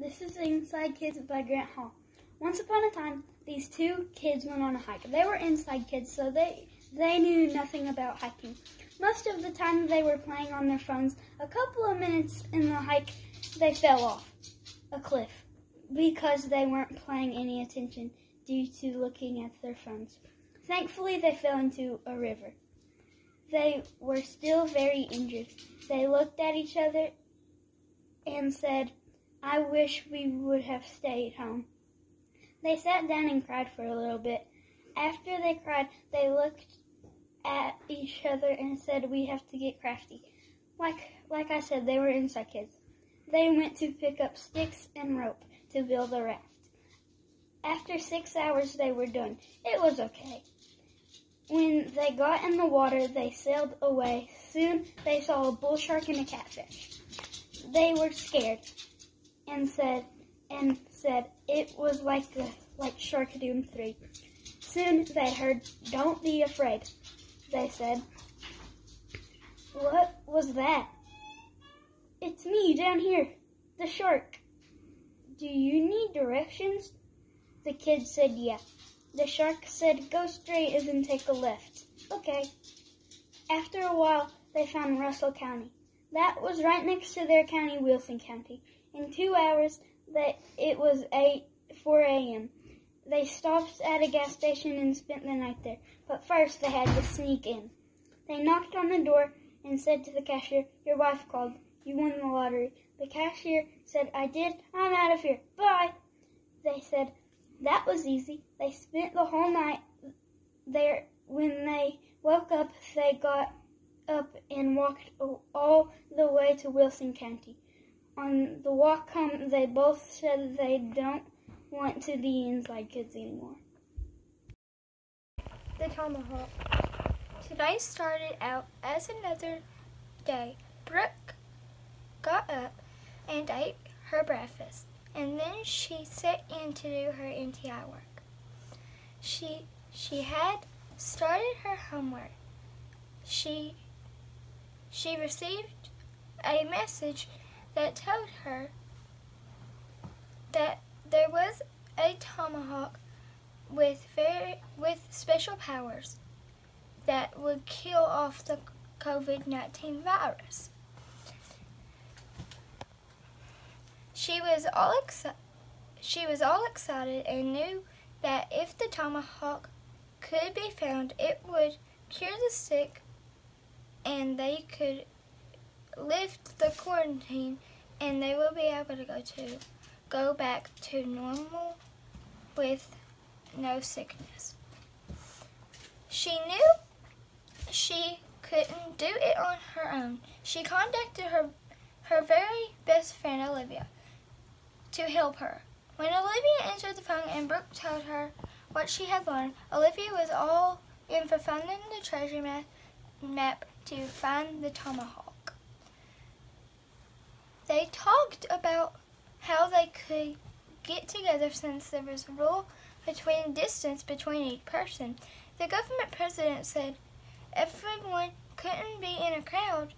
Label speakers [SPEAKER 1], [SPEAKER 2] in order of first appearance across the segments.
[SPEAKER 1] This is Inside Kids by Grant Hall. Once upon a time, these two kids went on a hike. They were inside kids, so they they knew nothing about hiking. Most of the time, they were playing on their phones. A couple of minutes in the hike, they fell off a cliff because they weren't paying any attention due to looking at their phones. Thankfully, they fell into a river. They were still very injured. They looked at each other and said, I wish we would have stayed home. They sat down and cried for a little bit. After they cried, they looked at each other and said, We have to get crafty. Like, like I said, they were inside kids. They went to pick up sticks and rope to build a raft. After six hours, they were done. It was okay. When they got in the water, they sailed away. Soon they saw a bull shark and a catfish. They were scared and said and said it was like the like Sharknado 3. Soon they heard, Don't be afraid, they said. What was that? It's me down here, the shark. Do you need directions? The kid said, Yeah. The shark said, Go straight and then take a left. Okay. After a while, they found Russell County. That was right next to their county, Wilson County. In two hours, it was 8, 4 a.m. They stopped at a gas station and spent the night there. But first, they had to sneak in. They knocked on the door and said to the cashier, Your wife called. You won the lottery. The cashier said, I did. I'm out of here. Bye. They said, That was easy. They spent the whole night there. When they woke up, they got up and walked all the way to Wilson County. On the walk home, they both said they don't want to be inside kids anymore.
[SPEAKER 2] The tomahawk. Today started out as another day. Brooke got up and ate her breakfast, and then she set in to do her NTI work. She she had started her homework. She she received a message that told her that there was a tomahawk with very with special powers that would kill off the COVID-19 virus. She was all excited. She was all excited and knew that if the tomahawk could be found, it would cure the sick and they could lift the quarantine and they will be able to go to go back to normal with no sickness. She knew she couldn't do it on her own. She contacted her her very best friend Olivia to help her. When Olivia answered the phone and Brooke told her what she had learned, Olivia was all in for finding the treasure map, map to find the tomahawk. They talked about how they could get together since there was a rule between distance between each person. The government president said everyone couldn't be in a crowd.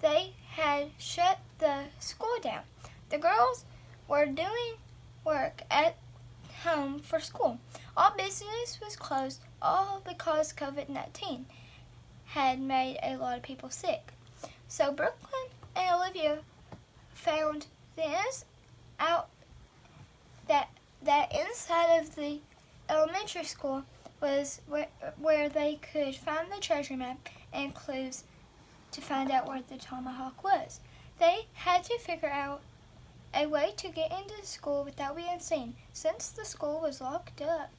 [SPEAKER 2] They had shut the school down. The girls were doing work at home for school. All business was closed, all because COVID 19 had made a lot of people sick. So Brooklyn and Olivia found this out that that inside of the elementary school was where, where they could find the treasure map and clues to find out where the tomahawk was. They had to figure out a way to get into the school without being seen since the school was locked up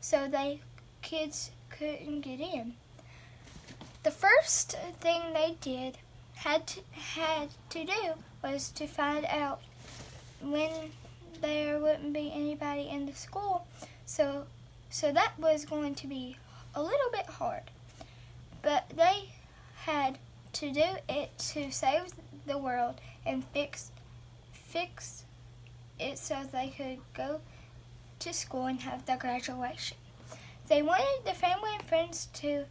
[SPEAKER 2] so they kids couldn't get in. The first thing they did had to, had to do was to find out when there wouldn't be anybody in the school. So so that was going to be a little bit hard. But they had to do it to save the world and fix fix it so they could go to school and have their graduation. They wanted the family and friends to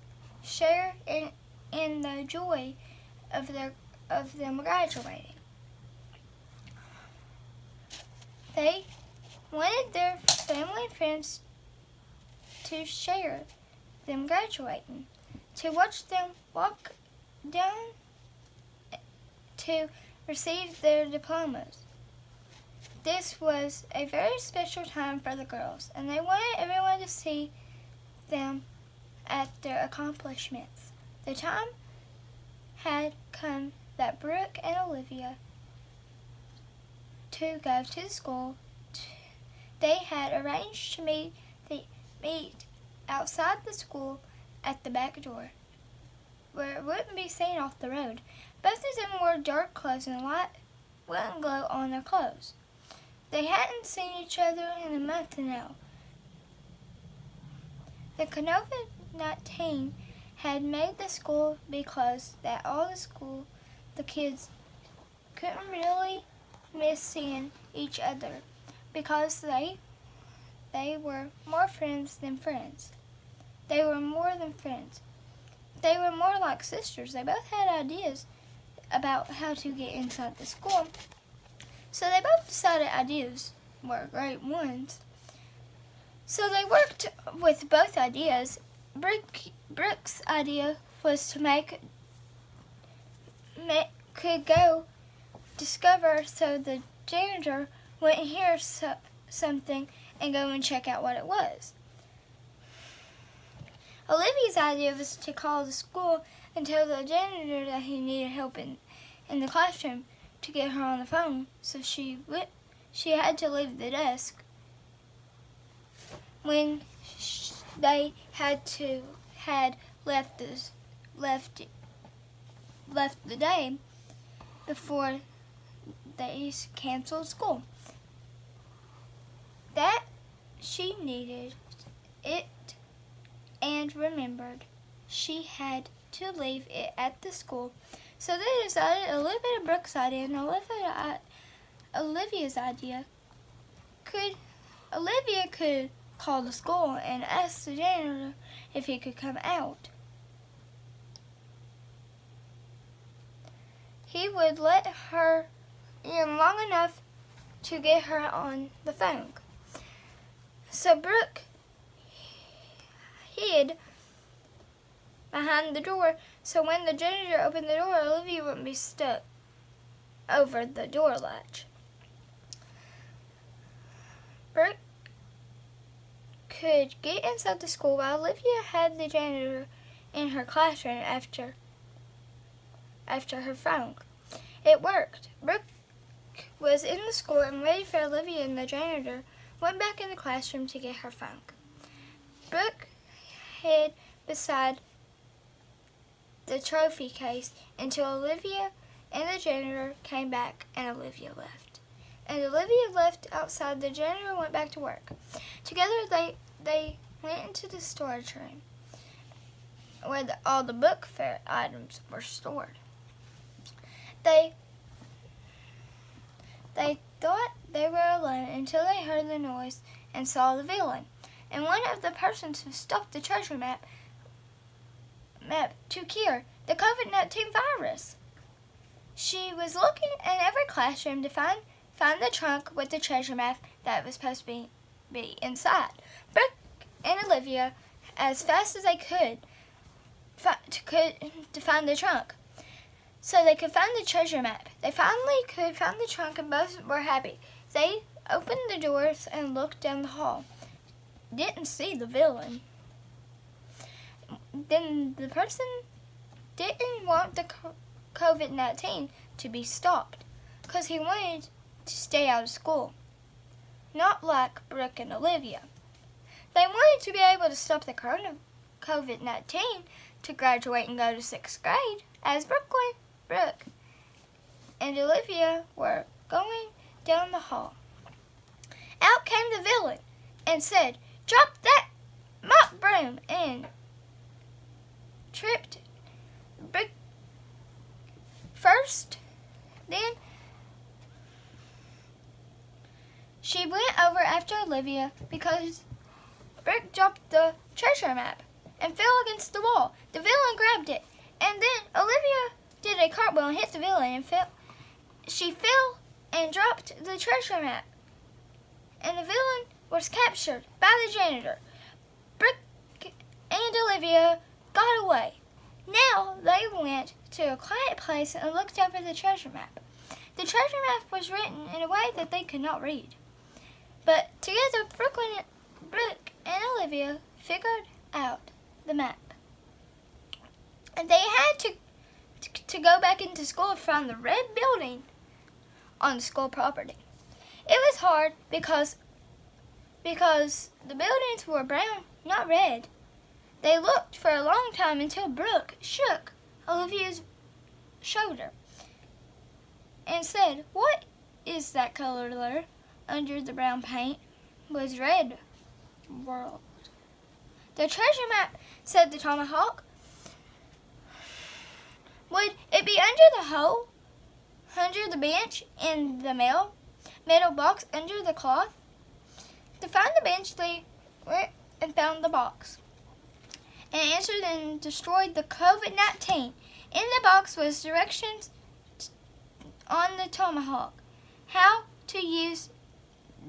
[SPEAKER 2] share in, in the joy of their of them graduating. They wanted their family and friends to share them graduating, to watch them walk down to receive their diplomas. This was a very special time for the girls, and they wanted everyone to see them at their accomplishments. The time had come that Brooke and Olivia to go to the school. They had arranged to meet the meet outside the school at the back door, where it wouldn't be seen off the road. Both of them wore dark clothes and a light wouldn't glow on their clothes. They hadn't seen each other in a month now. The COVID-19 had made the school be closed that all the school, the kids couldn't really miss seeing each other because they they were more friends than friends. They were more than friends. They were more like sisters. They both had ideas about how to get inside the school. So they both decided ideas were great ones. So they worked with both ideas. Brooke, Brooke's idea was to make, make could go discover so the janitor wouldn't hear so, something and go and check out what it was. Olivia's idea was to call the school and tell the janitor that he needed help in, in the classroom to get her on the phone, so she went, she had to leave the desk when they had to had left this left left the day before they canceled school. That she needed it and remembered she had to leave it at the school. So they decided Olivia Brooks' idea and Olivia, uh, Olivia's idea could Olivia could call the school and ask the janitor if he could come out. He would let her in long enough to get her on the phone. So Brooke hid behind the door so when the janitor opened the door, Olivia wouldn't be stuck over the door latch. Brooke could get inside the school while Olivia had the janitor in her classroom after after her phone. It worked. Brooke was in the school and waited for Olivia and the janitor went back in the classroom to get her phone. Brooke hid beside the trophy case until Olivia and the janitor came back and Olivia left. And Olivia left outside, the janitor went back to work. Together they they went into the storage room where the, all the book fair items were stored. They they thought they were alone until they heard the noise and saw the villain. And one of the persons who stopped the treasure map map to cure the COVID-19 virus. She was looking in every classroom to find find the trunk with the treasure map that was supposed to be, be inside. Brooke and Olivia, as fast as they could, to, could, to find the trunk so they could find the treasure map. They finally could find the trunk and both were happy. They opened the doors and looked down the hall. Didn't see the villain. Then the person didn't want the COVID-19 to be stopped because he wanted to stay out of school. Not like Brooke and Olivia. They wanted to be able to stop the COVID-19 to graduate and go to sixth grade as Brooklyn Brooke and Olivia were going down the hall. Out came the villain and said, Drop that mop broom and tripped Brooke first. Then she went over after Olivia because Brooke dropped the treasure map and fell against the wall. The villain grabbed it, and then Olivia did a cartwheel and hit the villain and fell. She fell and dropped the treasure map. and the villain was captured by the janitor. Brick and Olivia got away. Now they went to a quiet place and looked over the treasure map. The treasure map was written in a way that they could not read. But together, Brooklyn, Brooke and Olivia figured out the map. And they had to, to, go back into school from the red building on school property. It was hard because because the buildings were brown, not red. They looked for a long time until Brooke shook Olivia's shoulder and said, What is that color under the brown paint? Was red world. The treasure map, said the tomahawk. Would it be under the hole, under the bench, in the mail, metal box under the cloth? To find the bench, they went and found the box and answered and destroyed the COVID 19. In the box was directions on the tomahawk, how to use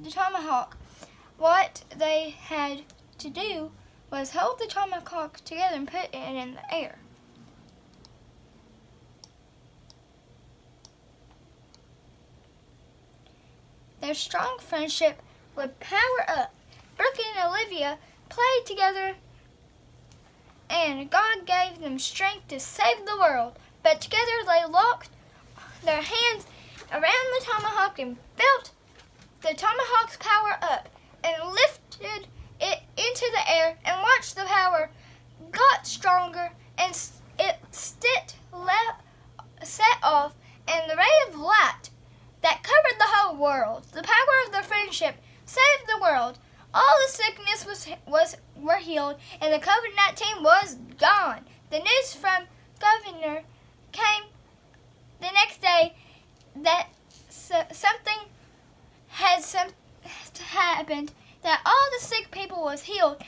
[SPEAKER 2] the tomahawk. What they had to do was hold the tomahawk together and put it in the air. Their strong friendship would power up. Brooke and Olivia played together and God gave them strength to save the world. But together they locked their hands around the tomahawk and felt the tomahawk's power up and lifted it into the air and watched the power got stronger and it set, set off and the ray of light that covered the whole world. The power of the friendship saved the world. All the sickness was was were healed and the COVID-19 was gone. The news from governor came the next day that something had some happened that all the sick people was healed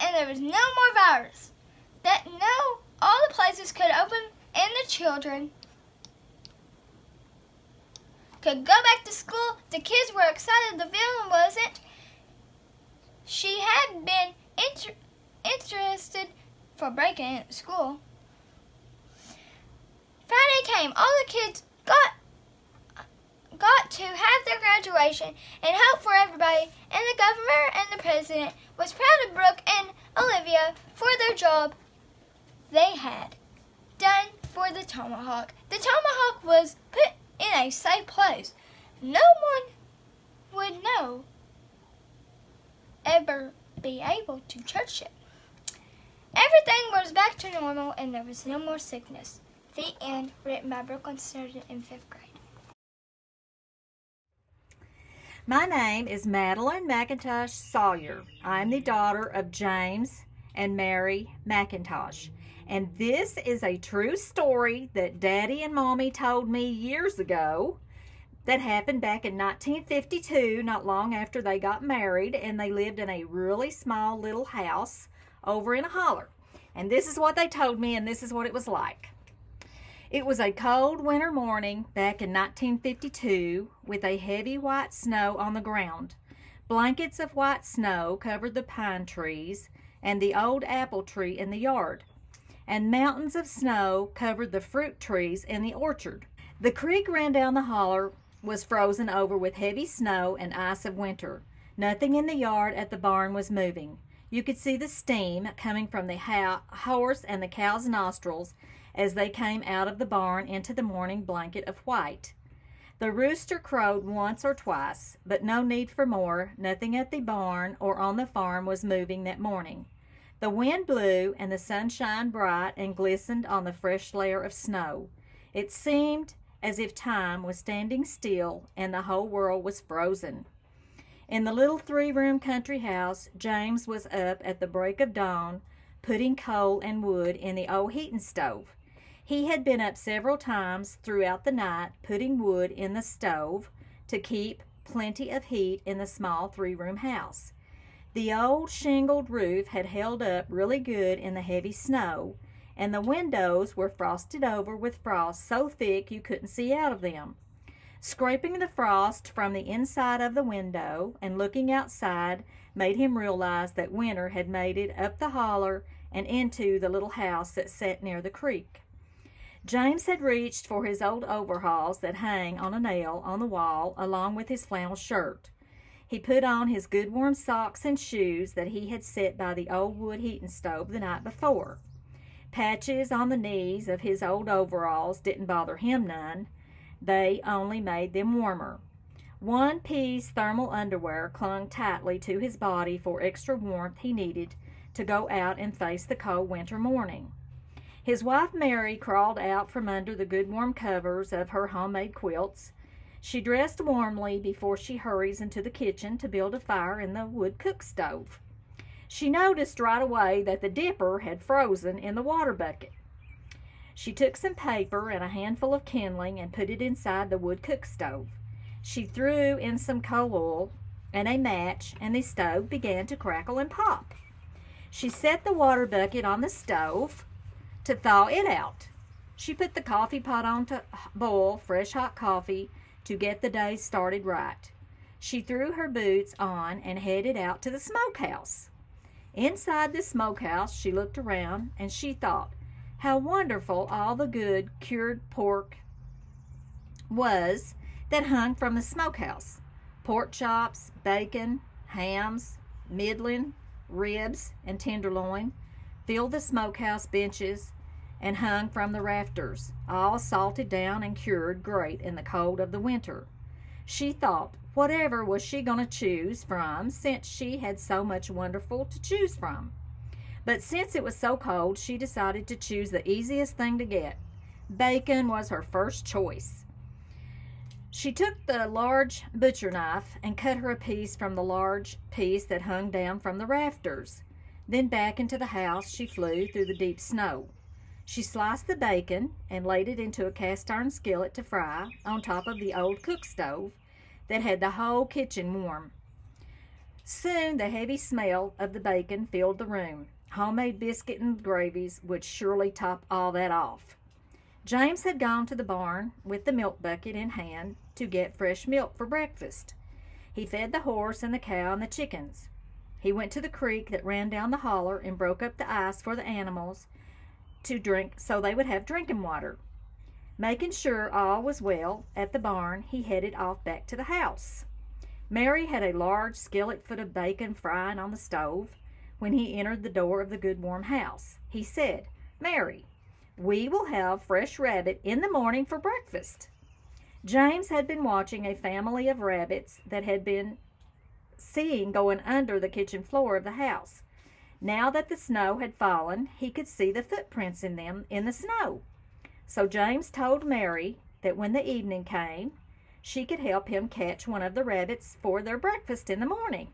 [SPEAKER 2] and there was no more virus. That no all the places could open and the children could go back to school. The kids were excited. The villain wasn't. She had been inter interested for breaking into school. Friday came. All the kids got got to have their graduation and hope for everybody. And the governor and the president was proud of Brooke and Olivia for their job they had done for the tomahawk. The tomahawk was put in a safe place. No one would know ever be able to touch it. Everything was back to normal and there was no more sickness. The end, written by Brooklyn Snowden in fifth grade.
[SPEAKER 3] My name is Madeline McIntosh Sawyer. I'm the daughter of James and Mary McIntosh. And this is a true story that Daddy and Mommy told me years ago that happened back in 1952, not long after they got married, and they lived in a really small little house over in a holler. And this is what they told me, and this is what it was like. It was a cold winter morning back in 1952 with a heavy white snow on the ground. Blankets of white snow covered the pine trees and the old apple tree in the yard, and mountains of snow covered the fruit trees in the orchard. The creek ran down the holler was frozen over with heavy snow and ice of winter. Nothing in the yard at the barn was moving. You could see the steam coming from the horse and the cow's nostrils as they came out of the barn into the morning blanket of white. The rooster crowed once or twice, but no need for more. Nothing at the barn or on the farm was moving that morning. The wind blew and the sun shined bright and glistened on the fresh layer of snow. It seemed as if time was standing still and the whole world was frozen. In the little three room country house, James was up at the break of dawn putting coal and wood in the old heating stove. He had been up several times throughout the night putting wood in the stove to keep plenty of heat in the small three room house. The old shingled roof had held up really good in the heavy snow, and the windows were frosted over with frost so thick you couldn't see out of them. Scraping the frost from the inside of the window and looking outside made him realize that winter had made it up the holler and into the little house that sat near the creek. James had reached for his old overalls that hang on a nail on the wall along with his flannel shirt. He put on his good warm socks and shoes that he had set by the old wood heating stove the night before. Patches on the knees of his old overalls didn't bother him none. They only made them warmer. One piece thermal underwear clung tightly to his body for extra warmth he needed to go out and face the cold winter morning. His wife Mary crawled out from under the good warm covers of her homemade quilts. She dressed warmly before she hurries into the kitchen to build a fire in the wood cook stove. She noticed right away that the dipper had frozen in the water bucket. She took some paper and a handful of kindling and put it inside the wood cook stove. She threw in some coal oil and a match, and the stove began to crackle and pop. She set the water bucket on the stove to thaw it out. She put the coffee pot on to boil fresh hot coffee to get the day started right. She threw her boots on and headed out to the smokehouse. Inside the smokehouse, she looked around and she thought how wonderful all the good cured pork was that hung from the smokehouse pork chops, bacon, hams, middling, ribs, and tenderloin filled the smokehouse benches and hung from the rafters, all salted down and cured great in the cold of the winter. She thought, whatever was she going to choose from since she had so much wonderful to choose from? But since it was so cold, she decided to choose the easiest thing to get. Bacon was her first choice. She took the large butcher knife and cut her a piece from the large piece that hung down from the rafters. Then back into the house she flew through the deep snow. She sliced the bacon and laid it into a cast iron skillet to fry on top of the old cook stove that had the whole kitchen warm. Soon the heavy smell of the bacon filled the room. Homemade biscuit and gravies would surely top all that off. James had gone to the barn with the milk bucket in hand to get fresh milk for breakfast. He fed the horse and the cow and the chickens. He went to the creek that ran down the holler and broke up the ice for the animals to drink so they would have drinking water. Making sure all was well at the barn, he headed off back to the house. Mary had a large skillet full of bacon frying on the stove when he entered the door of the good warm house. He said, Mary, we will have fresh rabbit in the morning for breakfast. James had been watching a family of rabbits that had been seen going under the kitchen floor of the house. Now that the snow had fallen, he could see the footprints in them in the snow. So James told Mary that when the evening came, she could help him catch one of the rabbits for their breakfast in the morning.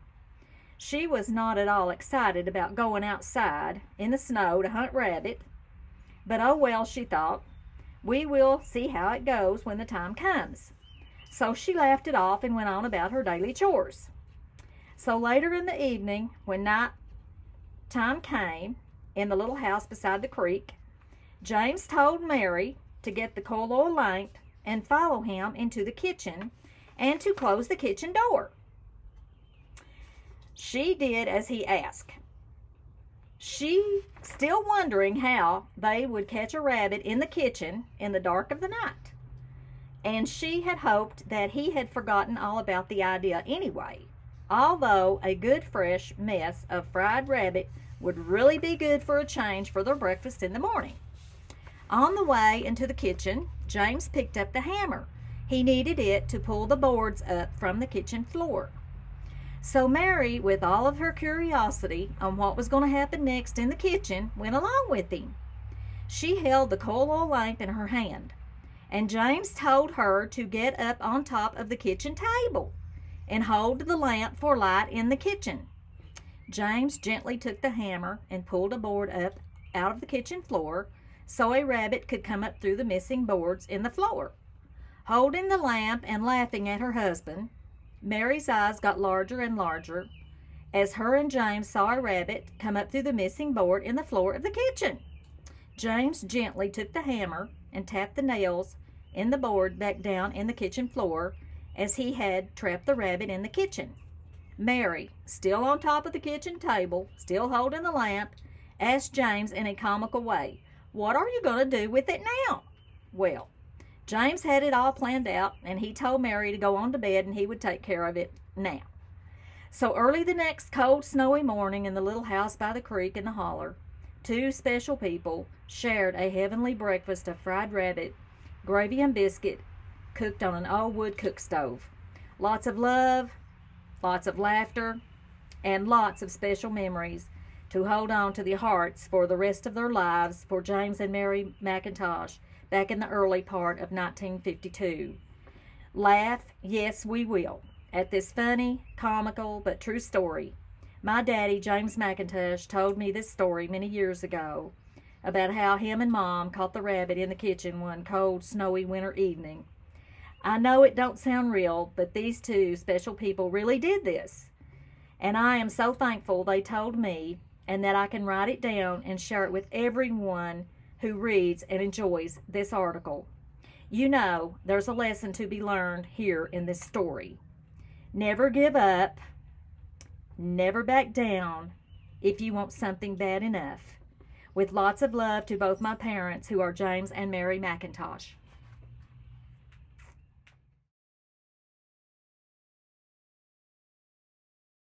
[SPEAKER 3] She was not at all excited about going outside in the snow to hunt rabbit, but oh well, she thought, we will see how it goes when the time comes. So she laughed it off and went on about her daily chores. So later in the evening, when night time came in the little house beside the creek, James told Mary to get the coal oil lamp and follow him into the kitchen and to close the kitchen door. She did as he asked. She still wondering how they would catch a rabbit in the kitchen in the dark of the night. And she had hoped that he had forgotten all about the idea anyway although a good fresh mess of fried rabbit would really be good for a change for their breakfast in the morning. On the way into the kitchen, James picked up the hammer. He needed it to pull the boards up from the kitchen floor. So Mary, with all of her curiosity on what was going to happen next in the kitchen, went along with him. She held the coal oil lamp in her hand, and James told her to get up on top of the kitchen table and hold the lamp for light in the kitchen. James gently took the hammer and pulled a board up out of the kitchen floor so a rabbit could come up through the missing boards in the floor. Holding the lamp and laughing at her husband, Mary's eyes got larger and larger as her and James saw a rabbit come up through the missing board in the floor of the kitchen. James gently took the hammer and tapped the nails in the board back down in the kitchen floor as he had trapped the rabbit in the kitchen. Mary, still on top of the kitchen table, still holding the lamp, asked James in a comical way, What are you going to do with it now? Well, James had it all planned out, and he told Mary to go on to bed and he would take care of it now. So early the next cold, snowy morning in the little house by the creek in the holler, two special people shared a heavenly breakfast of fried rabbit, gravy and biscuit, cooked on an old wood cook stove. Lots of love, lots of laughter, and lots of special memories to hold on to the hearts for the rest of their lives for James and Mary McIntosh back in the early part of 1952. Laugh, yes, we will, at this funny, comical, but true story. My daddy, James McIntosh, told me this story many years ago about how him and Mom caught the rabbit in the kitchen one cold, snowy winter evening. I know it don't sound real, but these two special people really did this. And I am so thankful they told me and that I can write it down and share it with everyone who reads and enjoys this article. You know, there's a lesson to be learned here in this story. Never give up, never back down if you want something bad enough. With lots of love to both my parents, who are James and Mary McIntosh.